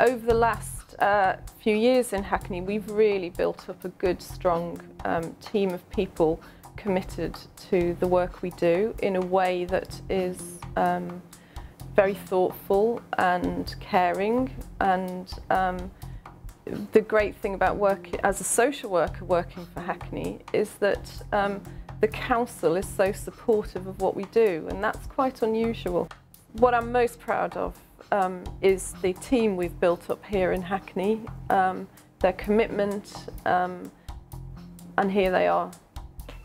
over the last uh, few years in Hackney, we've really built up a good, strong um, team of people committed to the work we do in a way that is um, very thoughtful and caring and um, the great thing about work as a social worker working for Hackney is that um, the council is so supportive of what we do and that's quite unusual. What I'm most proud of um, is the team we've built up here in Hackney, um, their commitment, um, and here they are.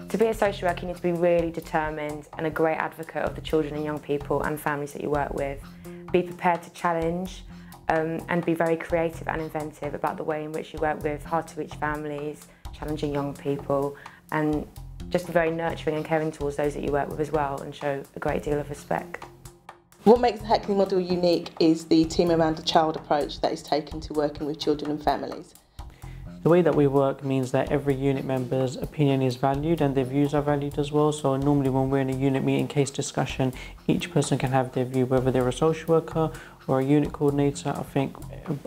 To be a social worker, you need to be really determined and a great advocate of the children and young people and families that you work with. Be prepared to challenge um, and be very creative and inventive about the way in which you work with hard-to-reach families, challenging young people, and just be very nurturing and caring towards those that you work with as well and show a great deal of respect. What makes the Hackney model unique is the team around the child approach that is taken to working with children and families. The way that we work means that every unit member's opinion is valued and their views are valued as well. So normally when we're in a unit meeting case discussion, each person can have their view, whether they're a social worker or a unit coordinator. I think,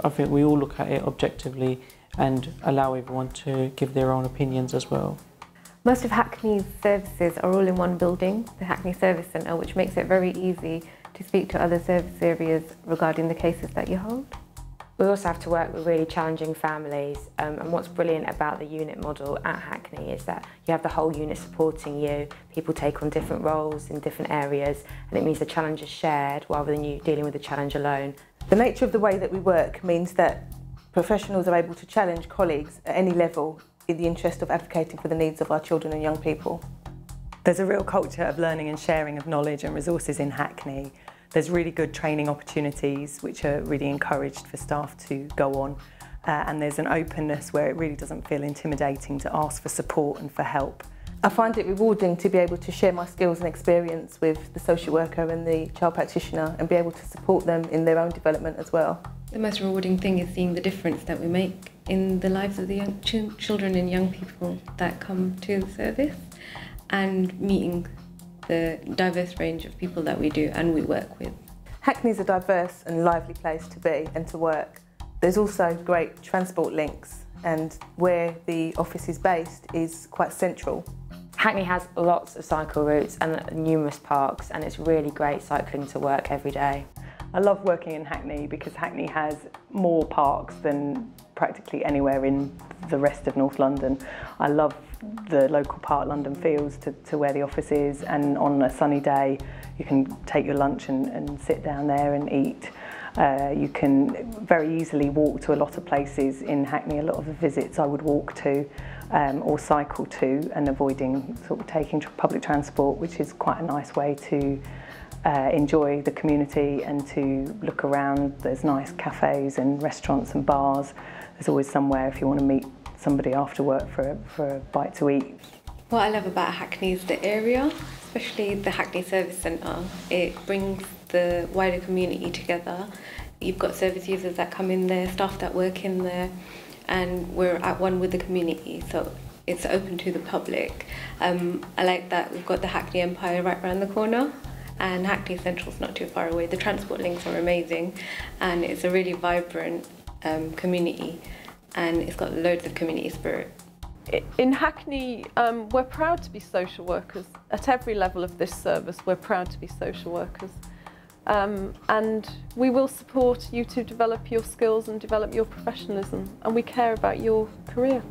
I think we all look at it objectively and allow everyone to give their own opinions as well. Most of Hackney's services are all in one building, the Hackney Service Centre, which makes it very easy to speak to other service areas regarding the cases that you hold. We also have to work with really challenging families um, and what's brilliant about the unit model at Hackney is that you have the whole unit supporting you, people take on different roles in different areas and it means the challenge is shared rather than you dealing with the challenge alone. The nature of the way that we work means that professionals are able to challenge colleagues at any level in the interest of advocating for the needs of our children and young people. There's a real culture of learning and sharing of knowledge and resources in Hackney. There's really good training opportunities which are really encouraged for staff to go on uh, and there's an openness where it really doesn't feel intimidating to ask for support and for help. I find it rewarding to be able to share my skills and experience with the social worker and the child practitioner and be able to support them in their own development as well. The most rewarding thing is seeing the difference that we make in the lives of the young ch children and young people that come to the service and meeting the diverse range of people that we do and we work with. Hackney is a diverse and lively place to be and to work. There's also great transport links and where the office is based is quite central. Hackney has lots of cycle routes and numerous parks and it's really great cycling to work every day. I love working in Hackney because Hackney has more parks than practically anywhere in the rest of North London. I love the local part, London Fields, to, to where the office is. And on a sunny day, you can take your lunch and, and sit down there and eat. Uh, you can very easily walk to a lot of places in Hackney. A lot of the visits I would walk to um, or cycle to and avoiding sort of taking public transport, which is quite a nice way to uh, enjoy the community and to look around. There's nice cafes and restaurants and bars. There's always somewhere if you want to meet somebody after work for a, for a bite to eat. What I love about Hackney is the area, especially the Hackney Service Centre. It brings the wider community together. You've got service users that come in there, staff that work in there, and we're at one with the community, so it's open to the public. Um, I like that we've got the Hackney Empire right around the corner, and Hackney Central's not too far away. The transport links are amazing, and it's a really vibrant um, community and it's got loads of community spirit. In Hackney, um, we're proud to be social workers. At every level of this service, we're proud to be social workers. Um, and we will support you to develop your skills and develop your professionalism, and we care about your career.